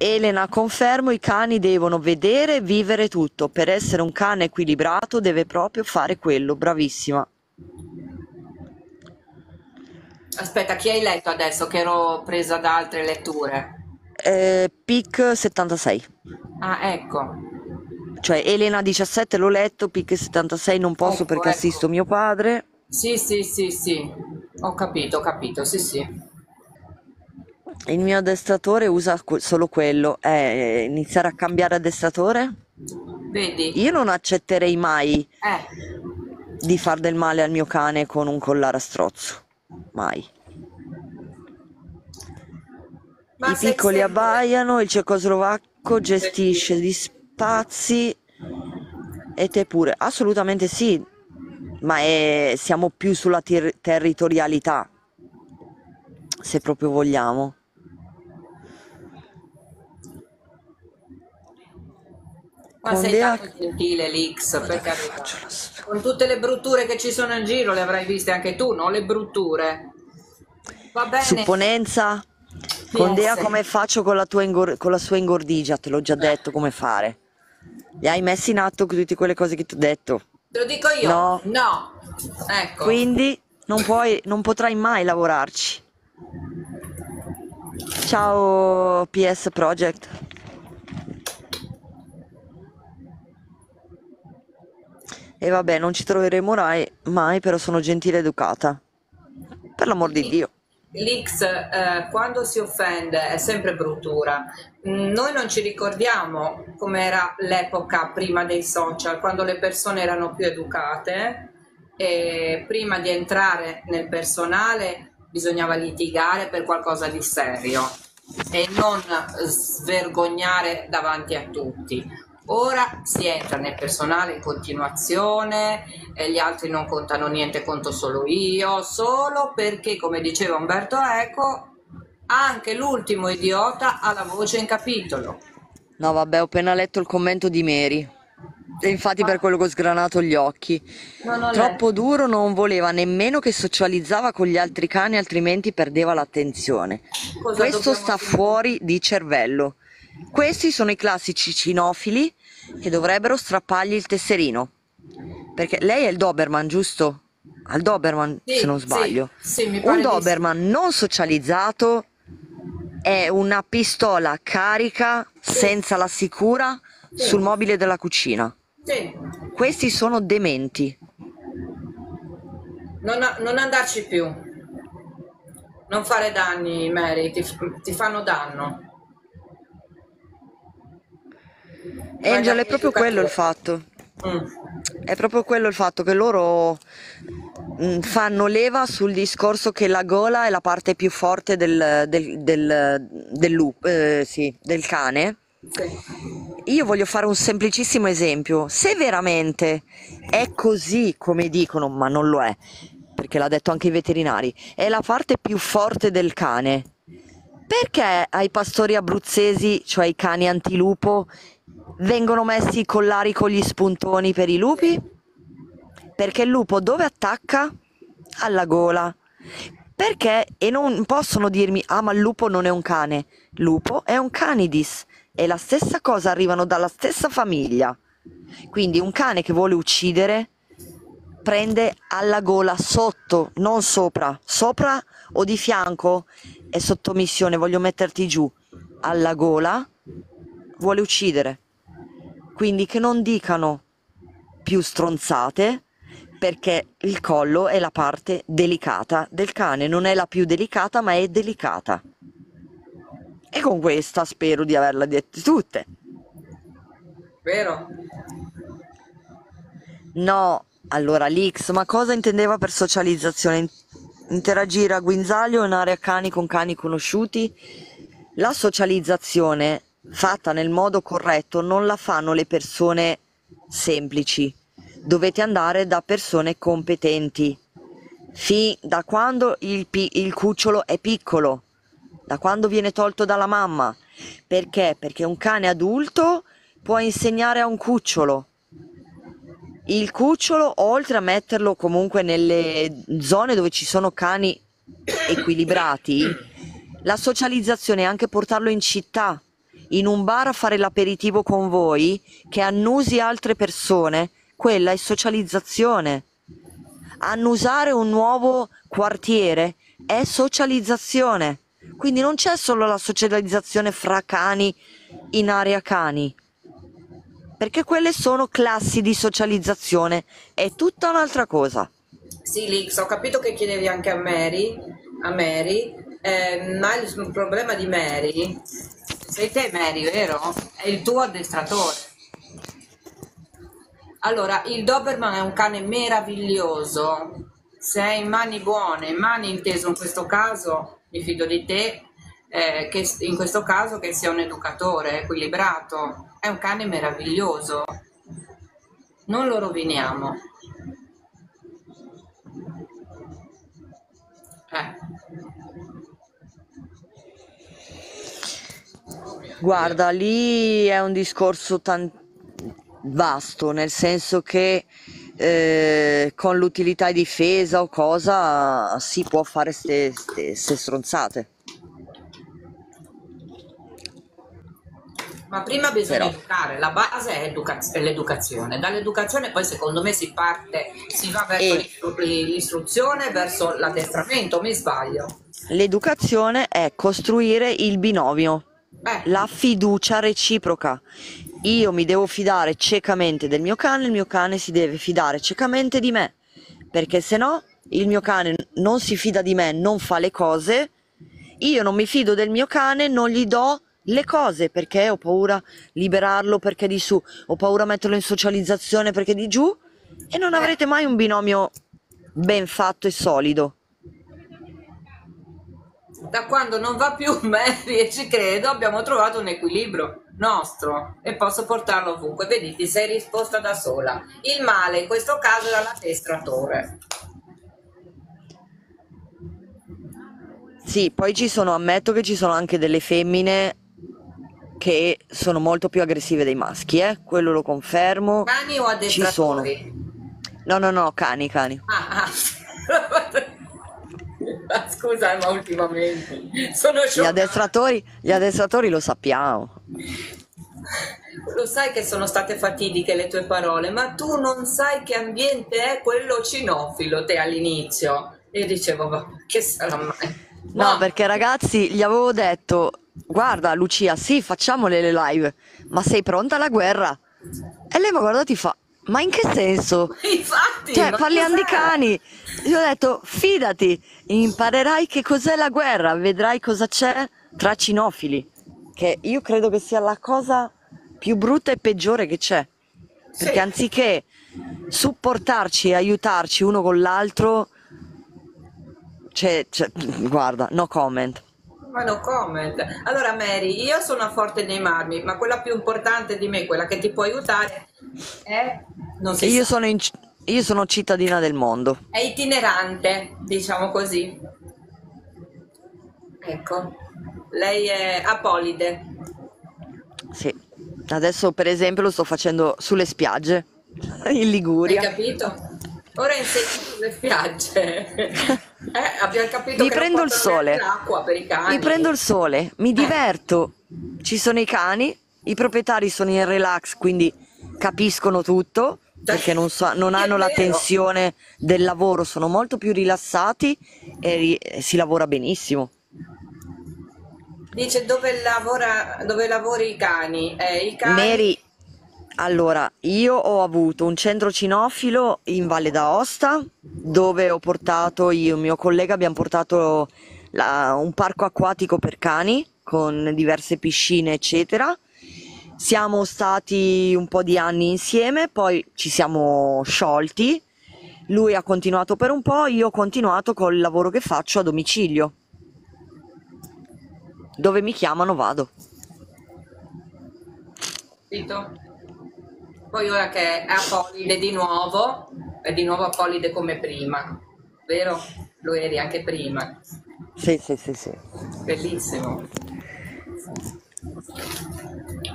Elena, confermo, i cani devono vedere e vivere tutto. Per essere un cane equilibrato deve proprio fare quello. Bravissima. Aspetta, chi hai letto adesso che ero presa da altre letture? Eh, PIC 76. Ah, ecco. Cioè Elena 17 l'ho letto, PIC 76 non posso Ecco, perché ecco. assisto mio padre. Sì, sì, sì, sì. Ho capito, ho capito, sì, sì. Il mio addestratore usa solo quello. Eh, iniziare a cambiare addestratore? Vedi? Io non accetterei mai Eh, di far del male al mio cane con un collare a strozzo. Mai. ma I piccoli sempre- abbaiano, il cecoslovacco gestisce gli spazi e te pure. Assolutamente sì, ma è- siamo più sulla ter- territorialità, se proprio vogliamo. Ma Con sei Dea- tanto gentile, Lix, per carità. Con tutte le brutture che ci sono in giro le avrai viste anche tu, no? Le brutture. Va bene. Supponenza? Con Dea PS. come faccio con la, tua ingor- con la sua ingordigia? Te l'ho già detto come fare. Li hai messi in atto tutte quelle cose che ti ho detto. Te lo dico io? No. No. Ecco. Quindi non puoi, non potrai mai lavorarci. Ciao PS Project. E vabbè, non ci troveremo mai, mai, però sono gentile ed educata. Per l'amor di Dio. L'X eh, quando si offende è sempre bruttura. Mm, Noi non ci ricordiamo com'era l'epoca prima dei social, quando le persone erano più educate e prima di entrare nel personale bisognava litigare per qualcosa di serio e non svergognare davanti a tutti. Ora si entra nel personale in continuazione e gli altri non contano niente, conto solo io, solo perché, come diceva Umberto Eco, anche l'ultimo idiota ha la voce in capitolo. No, vabbè, ho appena letto il commento di Mary. E infatti per quello che ho sgranato gli occhi. Troppo duro, non voleva nemmeno che socializzava con gli altri cani, altrimenti perdeva l'attenzione. letto. Cosa Questo sta dire? fuori di cervello. Questi sono i classici cinofili che dovrebbero strappargli il tesserino. Perché lei è il Doberman, giusto? Al Doberman, Sì, se non sì, sbaglio. sì, pare Un sì. Doberman non socializzato è una pistola carica senza la sicura sul mobile della cucina. Sì, Questi sono dementi. non, non andarci più. Non fare danni, Mary, ti, ti fanno danno. Angel, è proprio quello il fatto. Mm. È proprio quello il fatto che loro mm, fanno leva sul discorso che la gola è la parte più forte del, del, del, del lup- eh, sì, del cane. Sì. Io voglio fare un semplicissimo esempio. Se veramente è così come dicono, ma non lo è, perché l'ha detto anche i veterinari, è la parte più forte del cane. Perché ai pastori abruzzesi, cioè ai cani antilupo, vengono messi i collari con gli spuntoni per i lupi? Perché il lupo dove attacca? Alla gola. Perché? E non possono dirmi, ah ma il lupo non è un cane. Lupo è un canidis. È la stessa cosa, arrivano dalla stessa famiglia. Quindi un cane che vuole uccidere prende alla gola sotto, non sopra. Sopra o di fianco è sottomissione, voglio metterti giù. Alla gola vuole uccidere. Quindi che non dicano più stronzate perché il collo è la parte delicata del cane, non è la più delicata ma è delicata. E con questa spero di averla dette tutte. Vero? No, allora l'X, ma cosa intendeva per socializzazione? In- Interagire a guinzaglio in area cani con cani conosciuti? La socializzazione fatta nel modo corretto non la fanno le persone semplici. Dovete andare da persone competenti. Fin da quando il, pi- il cucciolo è piccolo, da quando viene tolto dalla mamma. Perché? Perché un cane adulto può insegnare a un cucciolo. Il cucciolo, oltre a metterlo comunque nelle zone dove ci sono cani equilibrati, la socializzazione è anche portarlo in città, in un bar a fare l'aperitivo con voi che annusi altre persone, quella è socializzazione. Annusare un nuovo quartiere è socializzazione. Quindi non c'è solo la socializzazione fra cani in area cani, perché quelle sono classi di socializzazione, è tutta un'altra cosa. Sì, Lix, ho capito che chiedevi anche a Mary, a Mary eh, ma il problema di Mary, sei te Mary, vero? È il tuo addestratore. Allora, il Doberman è un cane meraviglioso, se in mani buone, mani inteso in questo caso, mi fido di te, eh, che in questo caso che sia un educatore equilibrato, è un cane meraviglioso, non lo roviniamo. Eh. Guarda, lì è un discorso tan- vasto, nel senso che eh, con l'utilità e difesa o cosa si può fare ste, ste, ste stronzate. Ma prima bisogna Però. educare, la base è, educa- è l'educazione. Dall'educazione poi secondo me si parte, si va verso E l'istru- l'istruzione, verso l'addestramento, mi sbaglio. l'educazione è costruire il binomio, Eh, la fiducia reciproca. Io mi devo fidare ciecamente del mio cane, il mio cane si deve fidare ciecamente di me, perché se no il mio cane non si fida di me, non fa le cose, io non mi fido del mio cane, non gli do le cose perché ho paura liberarlo perché di su, ho paura metterlo in socializzazione perché di giù e non avrete mai un binomio ben fatto e solido. Da quando non va più Mary e ci credo, abbiamo trovato un equilibrio nostro e posso portarlo ovunque. Vedi, ti sei risposta da sola. Il male in questo caso era l'addestratore. Sì, poi ci sono, ammetto che ci sono anche delle femmine che sono molto più aggressive dei maschi, eh? Quello lo confermo. Cani o Ci sono. addestratori? No, no, no, cani, cani. Ah, ah. Scusa, ma ultimamente sono Gli addestratori, gli addestratori lo sappiamo. Lo sai che sono state fatidiche le tue parole, ma tu non sai che ambiente è quello cinofilo te all'inizio. E io dicevo, ma che sarà mai? No, perché ragazzi, gli avevo detto, guarda Lucia, sì, facciamole le live, ma sei pronta alla guerra? E lei mi ha guardato e fa, ma in che senso? Infatti, Cioè, parliamo di cani. Io ho detto, fidati, imparerai che cos'è la guerra, vedrai cosa c'è tra cinofili. Che io credo che sia la cosa più brutta e peggiore che c'è. Perché Sì. anziché supportarci e aiutarci uno con l'altro, cioè, cioè, guarda, no comment. Ma no comment. Allora, Mary, io sono forte nei marmi, ma quella più importante di me, quella che ti può aiutare, è, non si Io sa, sono, in- io sono cittadina del mondo. è itinerante, diciamo così. Ecco, lei è apolide. Sì. Adesso, per esempio, lo sto facendo sulle spiagge in Hai Liguria. capito? Ora insegni sulle spiagge. Eh, abbiamo capito Mi prendo il sole. avere l'acqua per i cani. Mi prendo il sole, mi diverto. Ci sono i cani, i proprietari sono in relax, quindi capiscono tutto perché non, sa- non hanno la tensione del lavoro, sono molto più rilassati e, ri- si lavora benissimo. Dice dove, lavora, dove lavori i cani? Eh, I cani Mary, allora, io ho avuto un centro cinofilo in Valle d'Aosta dove ho portato io e un mio collega abbiamo portato la- un parco acquatico per cani con diverse piscine, eccetera. Siamo stati un po' di anni insieme, poi ci siamo sciolti. Lui ha continuato per un po', io ho continuato col lavoro che faccio a domicilio. Dove mi chiamano vado. capito? Poi ora che è apolide di nuovo, è di nuovo apolide come prima, vero? Lo eri anche prima, Sì, sì, sì, sì. bellissimo.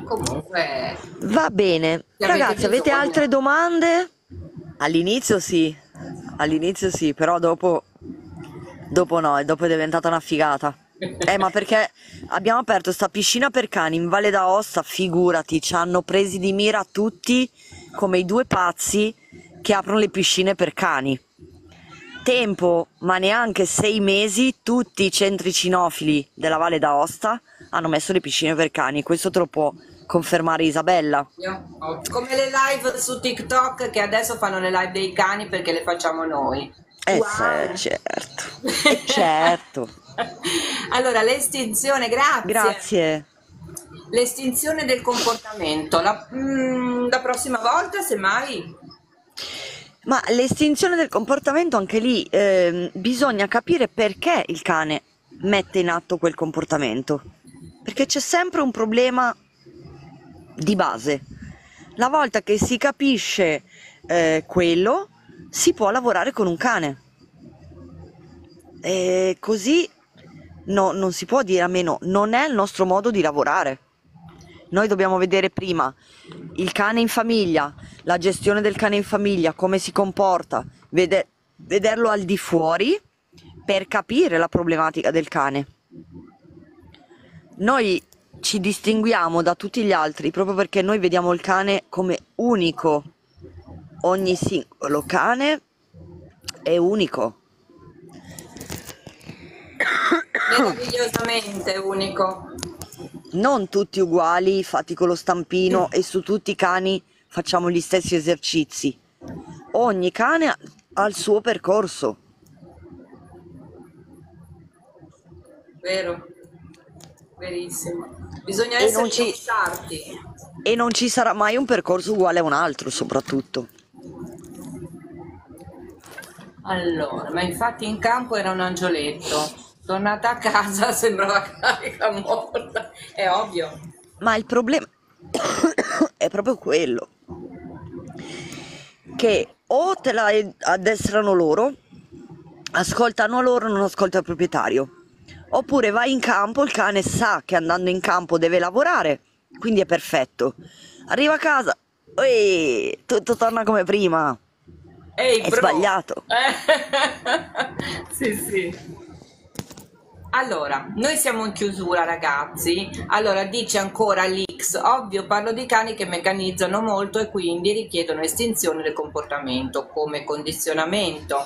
Comunque, Va bene, avete ragazzi, avete quando- altre domande? All'inizio sì, all'inizio sì, però dopo, dopo no, e dopo è diventata una figata. Eh, ma perché abbiamo aperto sta piscina per cani in Valle d'Aosta, figurati, ci hanno presi di mira tutti come i due pazzi che aprono le piscine per cani. Tempo, ma neanche sei mesi, tutti i centri cinofili della Valle d'Aosta hanno messo le piscine per cani. Questo te lo può confermare Isabella. Come le live su TikTok che adesso fanno le live dei cani perché le facciamo noi. Eh wow. sì, certo. Certo. Allora, l'estinzione, grazie. Grazie. L'estinzione del comportamento. La, mm, la prossima volta, semmai. Ma l'estinzione del comportamento, anche lì, eh, bisogna capire perché il cane mette in atto quel comportamento. Perché c'è sempre un problema di base. La volta che si capisce eh, quello, si può lavorare con un cane. E così no, non si può dire a meno, non è il nostro modo di lavorare. Noi dobbiamo vedere prima il cane in famiglia, la gestione del cane in famiglia, come si comporta, vede, vederlo al di fuori per capire la problematica del cane. Noi ci distinguiamo da tutti gli altri proprio perché noi vediamo il cane come unico. Ogni singolo cane è unico. Meravigliosamente unico. Non tutti uguali, fatti con lo stampino e su tutti i cani facciamo gli stessi esercizi. Ogni cane ha il suo percorso. Vero, verissimo. Bisogna e essere ci... E non ci sarà mai un percorso uguale a un altro, soprattutto. Allora, ma infatti in campo era un angioletto. Tornata a casa sembrava carica morta. È ovvio. Ma il problema è proprio quello. Che o te la addestrano loro, ascoltano loro, non ascolta il proprietario oppure vai in campo, il cane sa che andando in campo deve lavorare, quindi è perfetto. Arriva a casa, Ehi, tutto torna come prima. Ehi, è bro. sbagliato. sì, sì. Allora, noi siamo in chiusura ragazzi, allora dice ancora l'X, ovvio parlo di cani che meccanizzano molto e quindi richiedono estinzione del comportamento come condizionamento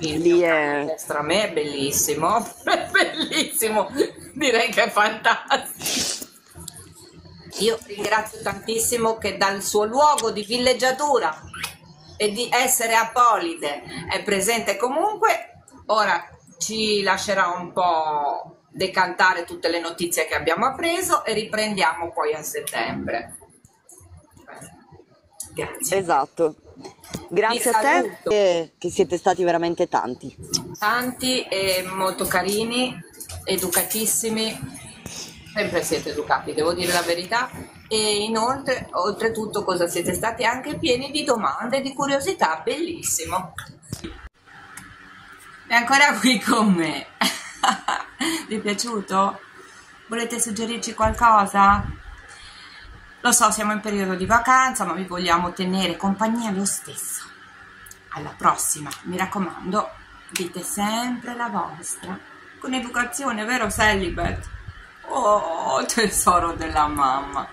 il Lì è... destra a me è bellissimo, è bellissimo, direi che è fantastico. Io ringrazio tantissimo che dal suo luogo di villeggiatura e di essere apolide è presente comunque. Ora ci lascerà un po' decantare tutte le notizie che abbiamo appreso e riprendiamo poi a settembre. Grazie. Esatto. Grazie a te che, che siete stati veramente tanti. Tanti e molto carini, educatissimi, sempre siete educati, devo dire la verità. E inoltre, oltretutto, cosa siete stati anche pieni di domande e di curiosità, bellissimo. È ancora qui con me. Vi è piaciuto? Volete suggerirci qualcosa? Lo so, siamo in periodo di vacanza, ma vi vogliamo tenere compagnia lo stesso. Alla prossima, mi raccomando, dite sempre la vostra. Con educazione, vero Celibate? Oh, tesoro della mamma.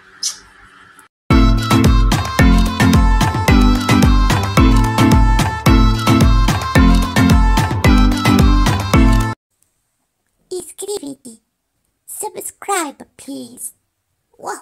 Iscriviti. Subscribe, please. Wow.